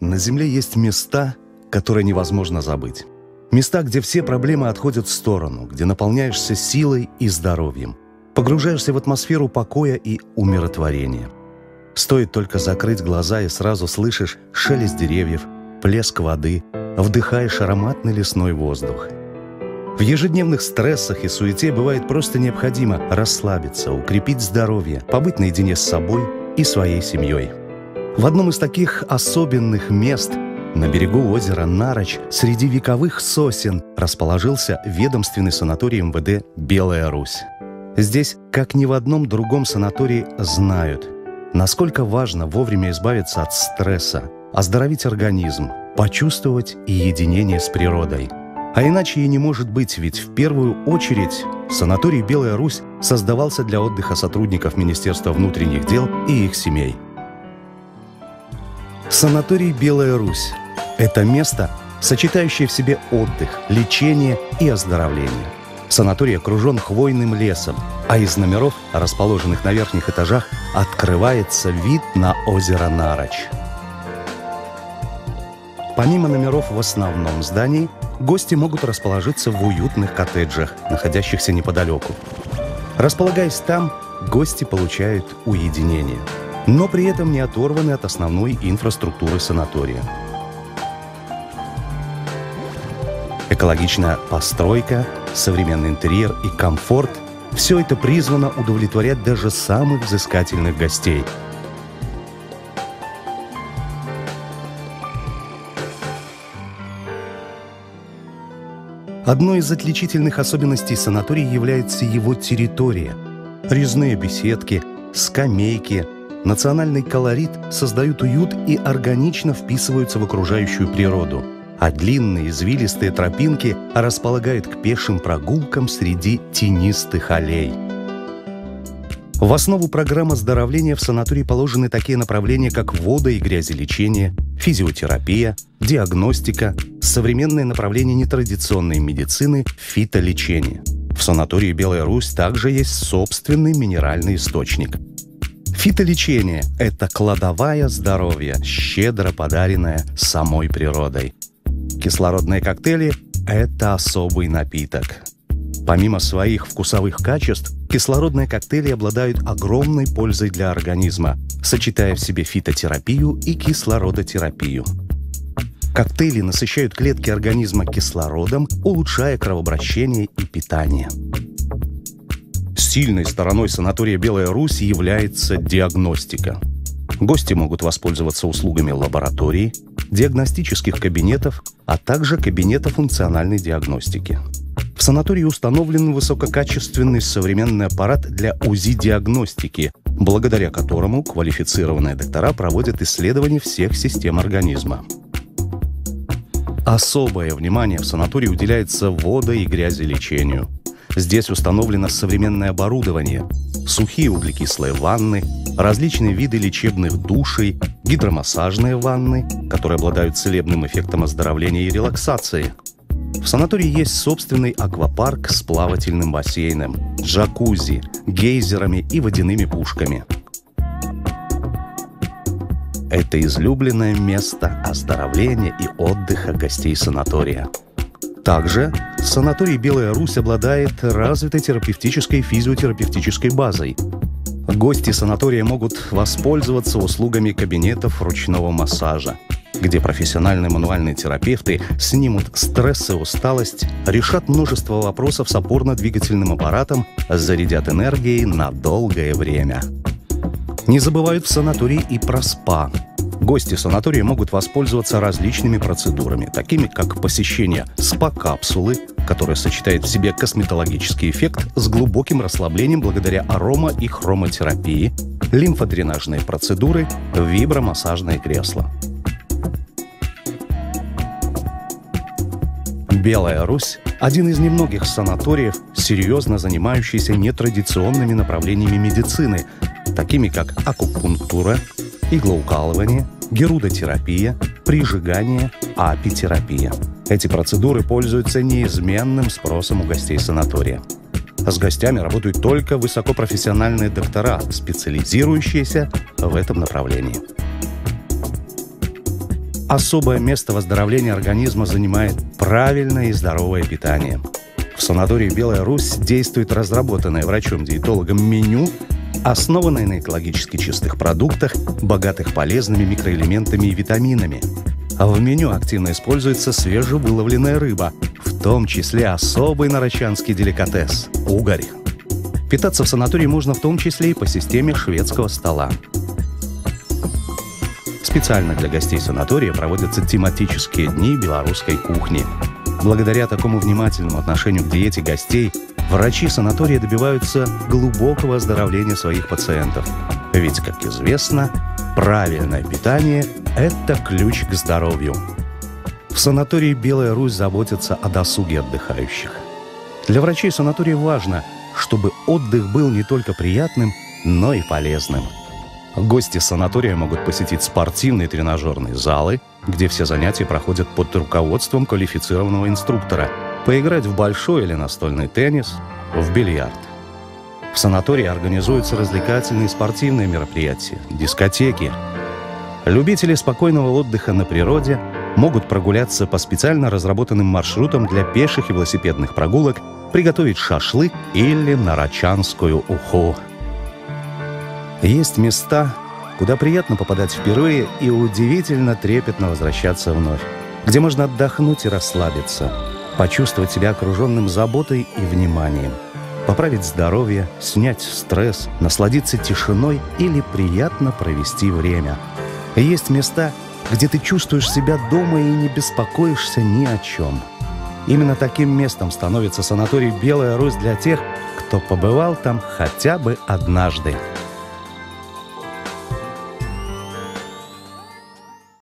На Земле есть места, которые невозможно забыть. Места, где все проблемы отходят в сторону, где наполняешься силой и здоровьем. Погружаешься в атмосферу покоя и умиротворения. Стоит только закрыть глаза и сразу слышишь шелест деревьев, плеск воды, вдыхаешь ароматный лесной воздух. В ежедневных стрессах и суете бывает просто необходимо расслабиться, укрепить здоровье, побыть наедине с собой и своей семьей. В одном из таких особенных мест на берегу озера Нарочь среди вековых сосен расположился ведомственный санаторий МВД «Белая Русь». Здесь, как ни в одном другом санатории, знают, насколько важно вовремя избавиться от стресса, оздоровить организм, почувствовать единение с природой. А иначе и не может быть, ведь в первую очередь санаторий «Белая Русь» создавался для отдыха сотрудников Министерства внутренних дел и их семей. Санаторий «Белая Русь» – это место, сочетающее в себе отдых, лечение и оздоровление. Санаторий окружен хвойным лесом, а из номеров, расположенных на верхних этажах, открывается вид на озеро Нарочь. Помимо номеров в основном здании, гости могут расположиться в уютных коттеджах, находящихся неподалеку. Располагаясь там, гости получают уединение, но при этом не оторваны от основной инфраструктуры санатория. Экологичная постройка, современный интерьер и комфорт – все это призвано удовлетворять даже самых взыскательных гостей – Одной из отличительных особенностей санатория является его территория. Резные беседки, скамейки, национальный колорит создают уют и органично вписываются в окружающую природу, а длинные извилистые тропинки располагают к пешим прогулкам среди тенистых аллей – в основу программы оздоровления в санатории положены такие направления, как вода и грязелечение, физиотерапия, диагностика, современные направления нетрадиционной медицины, фитолечение. В санатории «Белая Русь» также есть собственный минеральный источник. Фитолечение – это кладовая здоровья, щедро подаренная самой природой. Кислородные коктейли – это особый напиток. Помимо своих вкусовых качеств, кислородные коктейли обладают огромной пользой для организма, сочетая в себе фитотерапию и кислородотерапию. Коктейли насыщают клетки организма кислородом, улучшая кровообращение и питание. Сильной стороной санатория «Белая Русь» является диагностика. Гости могут воспользоваться услугами лаборатории, диагностических кабинетов, а также кабинета функциональной диагностики – в санатории установлен высококачественный современный аппарат для УЗИ-диагностики, благодаря которому квалифицированные доктора проводят исследования всех систем организма. Особое внимание в санатории уделяется водо- и грязелечению. Здесь установлено современное оборудование, сухие углекислые ванны, различные виды лечебных душей, гидромассажные ванны, которые обладают целебным эффектом оздоровления и релаксации – в санатории есть собственный аквапарк с плавательным бассейном, джакузи, гейзерами и водяными пушками. Это излюбленное место оздоровления и отдыха гостей санатория. Также санаторий «Белая Русь» обладает развитой терапевтической и физиотерапевтической базой. Гости санатория могут воспользоваться услугами кабинетов ручного массажа – где профессиональные мануальные терапевты снимут стресс и усталость, решат множество вопросов с опорно-двигательным аппаратом, зарядят энергией на долгое время. Не забывают в санатории и про СПА. Гости санатория могут воспользоваться различными процедурами, такими как посещение СПА-капсулы, которая сочетает в себе косметологический эффект с глубоким расслаблением благодаря арома- и хромотерапии, лимфодренажные процедуры, вибромассажное кресло. Белая Русь – один из немногих санаториев, серьезно занимающийся нетрадиционными направлениями медицины, такими как акупунктура, иглоукалывание, герудотерапия, прижигание, апитерапия. Эти процедуры пользуются неизменным спросом у гостей санатория. С гостями работают только высокопрофессиональные доктора, специализирующиеся в этом направлении. Особое место выздоровления организма занимает правильное и здоровое питание. В санатории «Белая Русь» действует разработанное врачом-диетологом меню, основанное на экологически чистых продуктах, богатых полезными микроэлементами и витаминами. А в меню активно используется свежевыловленная рыба, в том числе особый нарочанский деликатес – угорь. Питаться в санатории можно в том числе и по системе шведского стола. Специально для гостей санатория проводятся тематические дни белорусской кухни. Благодаря такому внимательному отношению к диете гостей, врачи санатория добиваются глубокого оздоровления своих пациентов. Ведь, как известно, правильное питание – это ключ к здоровью. В санатории «Белая Русь» заботятся о досуге отдыхающих. Для врачей санатория важно, чтобы отдых был не только приятным, но и полезным – Гости санатория могут посетить спортивные тренажерные залы, где все занятия проходят под руководством квалифицированного инструктора, поиграть в большой или настольный теннис, в бильярд. В санатории организуются развлекательные спортивные мероприятия, дискотеки. Любители спокойного отдыха на природе могут прогуляться по специально разработанным маршрутам для пеших и велосипедных прогулок, приготовить шашлык или нарачанскую уху. Есть места, куда приятно попадать впервые и удивительно трепетно возвращаться вновь, где можно отдохнуть и расслабиться, почувствовать себя окруженным заботой и вниманием, поправить здоровье, снять стресс, насладиться тишиной или приятно провести время. Есть места, где ты чувствуешь себя дома и не беспокоишься ни о чем. Именно таким местом становится санаторий «Белая Русь» для тех, кто побывал там хотя бы однажды.